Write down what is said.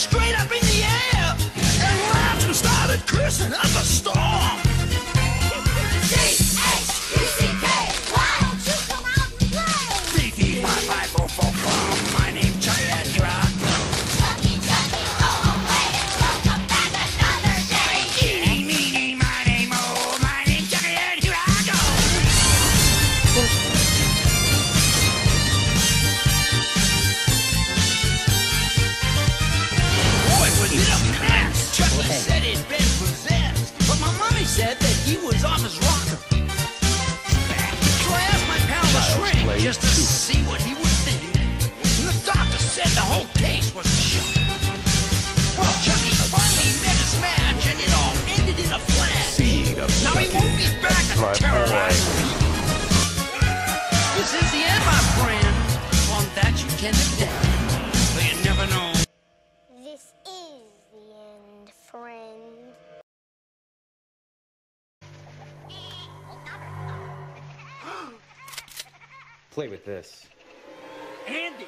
straight up in the air and laughed and started cursing up a storm. just to see what he would think. And the doctor said the whole case was. Well, Chucky finally met his match, and it all ended in a flash. Now he won't be back to terrorize This is the end, my friend. On that you can depend. Play with this. Andy,